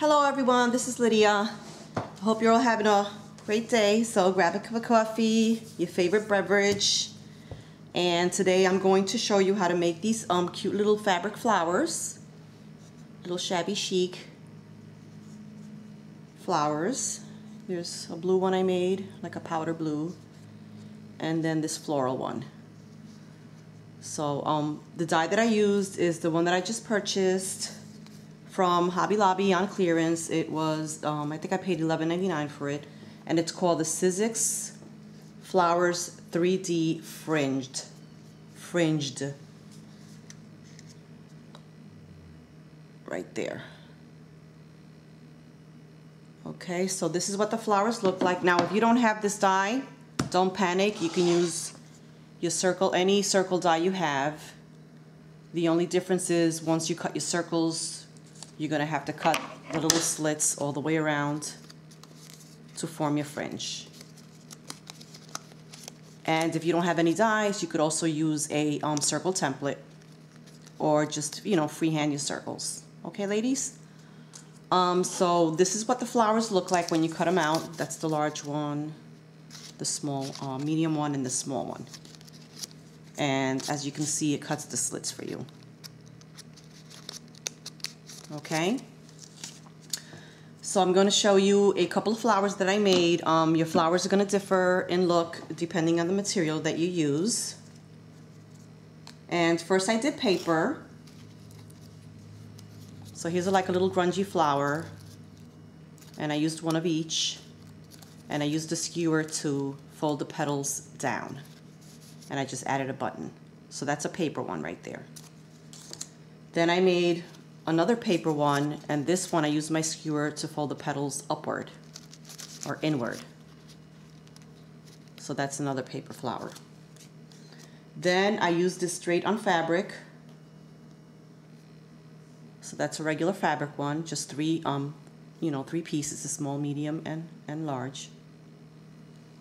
Hello everyone, this is Lydia. I hope you're all having a great day. So grab a cup of coffee, your favorite beverage, and today I'm going to show you how to make these um, cute little fabric flowers. Little shabby chic flowers. There's a blue one I made, like a powder blue, and then this floral one. So um, the die that I used is the one that I just purchased from Hobby Lobby on clearance. It was, um, I think I paid $11.99 for it. And it's called the Sizzix Flowers 3D Fringed. Fringed. Right there. Okay, so this is what the flowers look like. Now, if you don't have this die, don't panic. You can use your circle, any circle die you have. The only difference is once you cut your circles you're going to have to cut the little slits all the way around to form your fringe. And if you don't have any dies, you could also use a um, circle template or just, you know, freehand your circles. Okay, ladies? Um, so this is what the flowers look like when you cut them out. That's the large one, the small, uh, medium one, and the small one. And as you can see, it cuts the slits for you okay? So I'm going to show you a couple of flowers that I made. Um, your flowers are going to differ in look depending on the material that you use. And first I did paper. So here's a, like a little grungy flower. And I used one of each. And I used a skewer to fold the petals down. And I just added a button. So that's a paper one right there. Then I made another paper one, and this one I use my skewer to fold the petals upward or inward. So that's another paper flower. Then I use this straight on fabric. So that's a regular fabric one, just three, um, you know, three pieces, a small, medium, and, and large.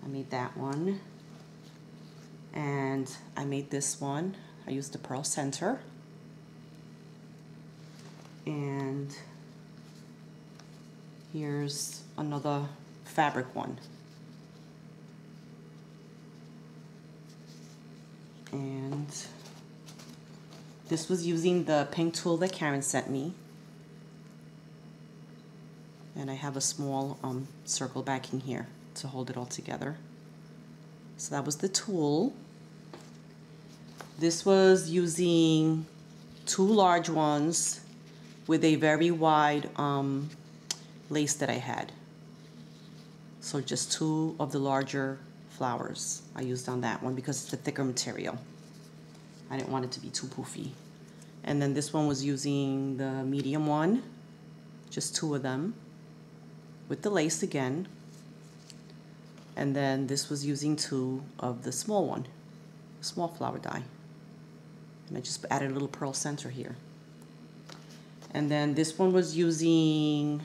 I made that one. And I made this one. I used the pearl center and here's another fabric one. And this was using the pink tulle that Karen sent me. And I have a small um, circle backing here to hold it all together. So that was the tulle. This was using two large ones with a very wide um, lace that I had. So just two of the larger flowers I used on that one because it's a thicker material. I didn't want it to be too poofy. And then this one was using the medium one, just two of them, with the lace again. And then this was using two of the small one, small flower die. And I just added a little pearl center here. And then this one was using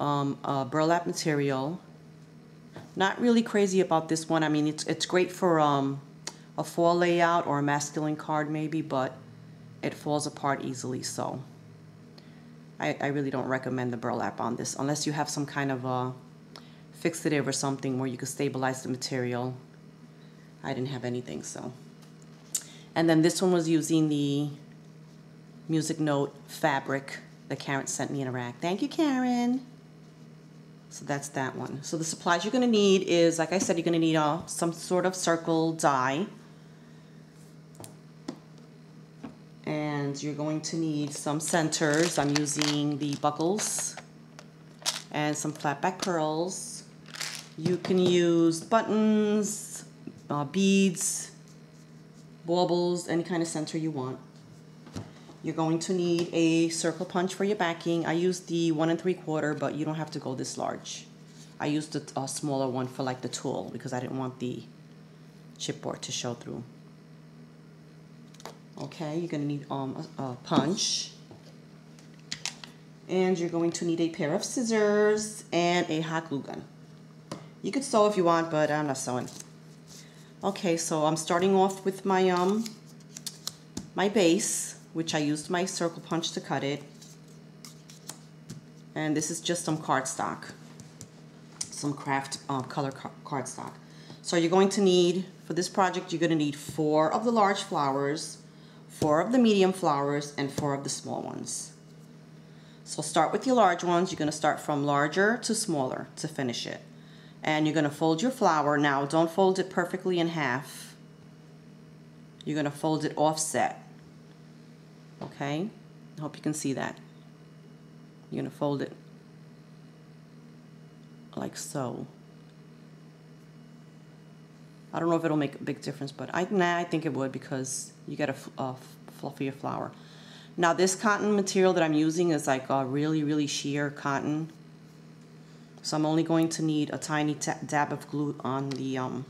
um, a burlap material. Not really crazy about this one. I mean, it's, it's great for um, a fall layout or a masculine card maybe, but it falls apart easily, so I, I really don't recommend the burlap on this unless you have some kind of a fixative or something where you could stabilize the material. I didn't have anything, so. And then this one was using the music note fabric that Karen sent me in a rack. Thank you, Karen. So that's that one. So the supplies you're going to need is, like I said, you're going to need uh, some sort of circle die. And you're going to need some centers. I'm using the buckles and some flat back pearls. You can use buttons, uh, beads, baubles, any kind of center you want. You're going to need a circle punch for your backing. I use the one and three quarter, but you don't have to go this large. I used a, a smaller one for like the tulle because I didn't want the chipboard to show through. Okay, you're gonna need um, a, a punch. And you're going to need a pair of scissors and a hot glue gun. You could sew if you want, but I'm not sewing. Okay, so I'm starting off with my um my base which I used my circle punch to cut it. And this is just some cardstock, some craft uh, color cardstock. So you're going to need, for this project, you're going to need four of the large flowers, four of the medium flowers, and four of the small ones. So start with your large ones. You're going to start from larger to smaller to finish it. And you're going to fold your flower. Now, don't fold it perfectly in half. You're going to fold it offset. Okay? I hope you can see that. You're to fold it like so. I don't know if it'll make a big difference, but I, nah, I think it would because you get a, a fluffier flower. Now this cotton material that I'm using is like a really, really sheer cotton. So I'm only going to need a tiny dab of glue on the um,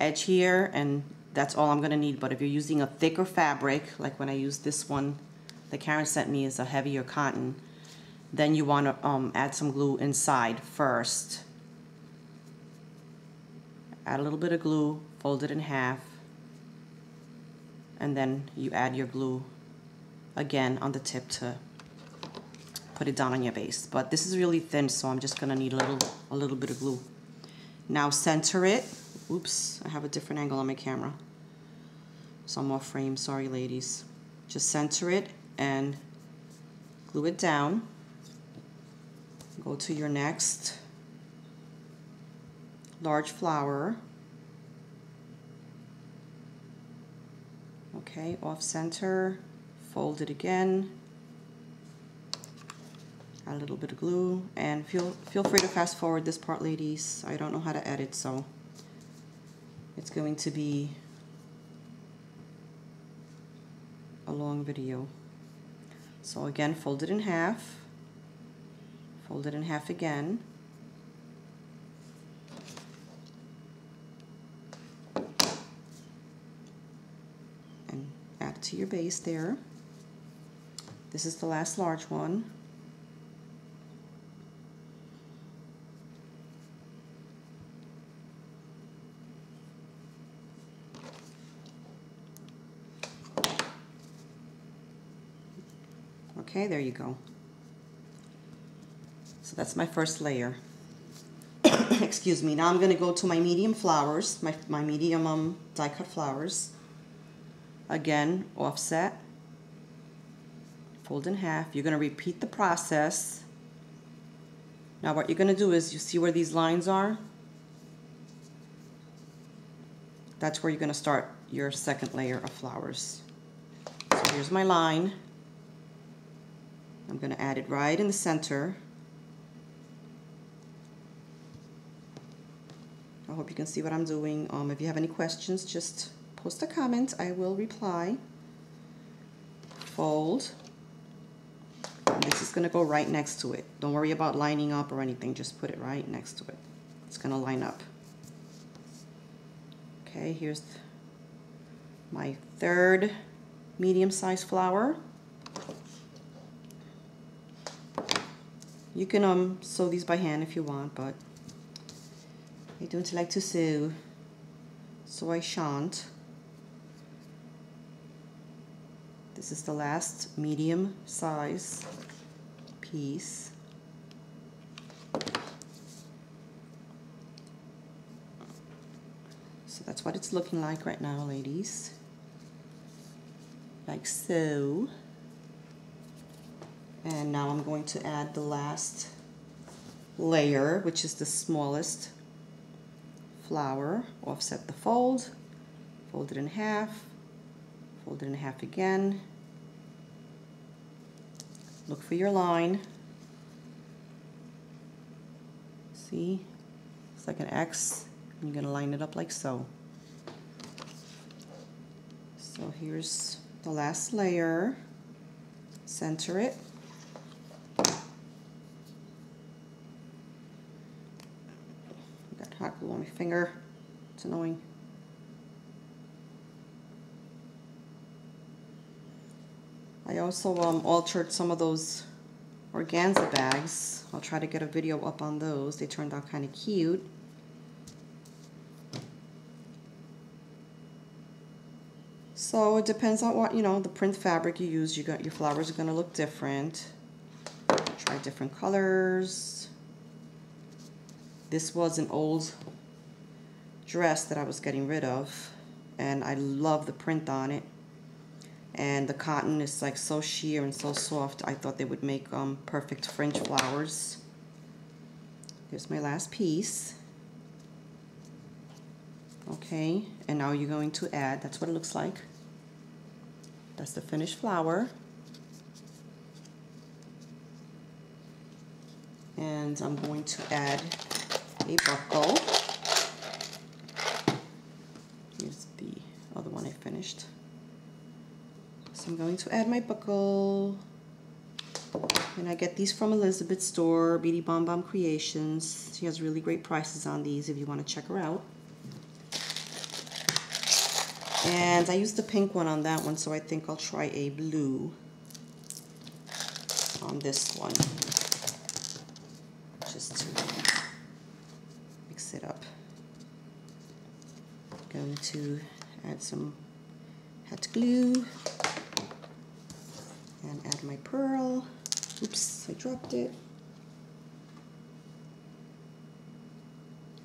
edge here and that's all I'm going to need. But if you're using a thicker fabric, like when I use this one that Karen sent me is a heavier cotton, then you want to um, add some glue inside first add a little bit of glue, fold it in half, and then you add your glue again on the tip to put it down on your base. But this is really thin, so I'm just gonna need a little, a little bit of glue. Now center it. Oops, I have a different angle on my camera. So I'm off frame, sorry ladies. Just center it and glue it down. Go to your next large flower. Okay, off center, fold it again, add a little bit of glue, and feel, feel free to fast forward this part, ladies. I don't know how to edit, so it's going to be a long video. So again, fold it in half, fold it in half again, and add to your base there. This is the last large one. Okay, there you go. So that's my first layer. Excuse me. Now I'm going to go to my medium flowers, my, my medium um, die cut flowers. Again, offset, fold in half. You're going to repeat the process. Now what you're going to do is, you see where these lines are? That's where you're going to start your second layer of flowers. So here's my line. I'm going to add it right in the center. I hope you can see what I'm doing. Um, if you have any questions, just post a comment, I will reply. Fold. And this is gonna go right next to it. Don't worry about lining up or anything, just put it right next to it. It's gonna line up. Okay, here's my third medium-sized flower. You can um, sew these by hand if you want, but I don't like to sew, so I shan't. This is the last medium size piece. So that's what it's looking like right now, ladies. Like so. And now I'm going to add the last layer, which is the smallest flower. Offset the fold, fold it in half, fold it in half again. Look for your line. See? It's like an X. You're going to line it up like so. So here's the last layer. Center it. Hot glue on my finger. It's annoying. I also um, altered some of those organza bags. I'll try to get a video up on those. They turned out kind of cute. So it depends on what, you know, the print fabric you use. You got Your flowers are going to look different. Try try different colors. This was an old dress that I was getting rid of and I love the print on it. And the cotton is like so sheer and so soft I thought they would make um, perfect fringe flowers. Here's my last piece. Okay and now you're going to add that's what it looks like. That's the finished flower. And I'm going to add a buckle. Here's the other one I finished. So I'm going to add my buckle. And I get these from Elizabeth store Beady Bomb Bomb Creations. She has really great prices on these if you want to check her out. And I used the pink one on that one, so I think I'll try a blue on this one. Just to mix it up. I'm going to add some hot glue and add my pearl. Oops, I dropped it.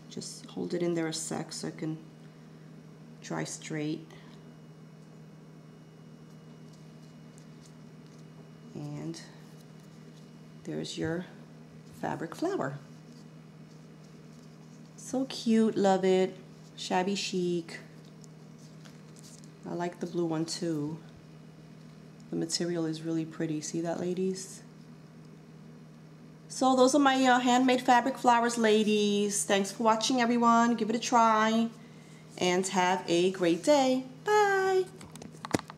Just hold it in there a sec so I can dry straight. And there's your fabric flower. So cute, love it. Shabby chic. I like the blue one too. The material is really pretty. See that, ladies? So those are my uh, handmade fabric flowers, ladies. Thanks for watching, everyone. Give it a try and have a great day. Bye.